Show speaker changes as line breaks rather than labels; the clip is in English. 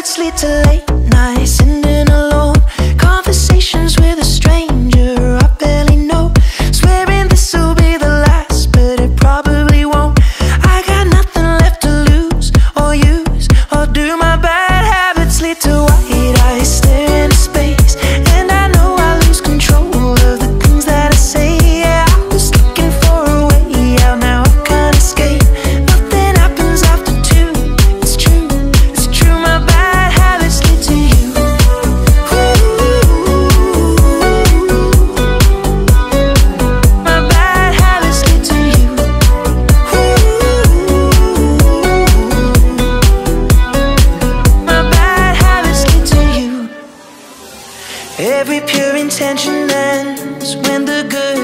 it's lead to late nights Every pure intention ends when the good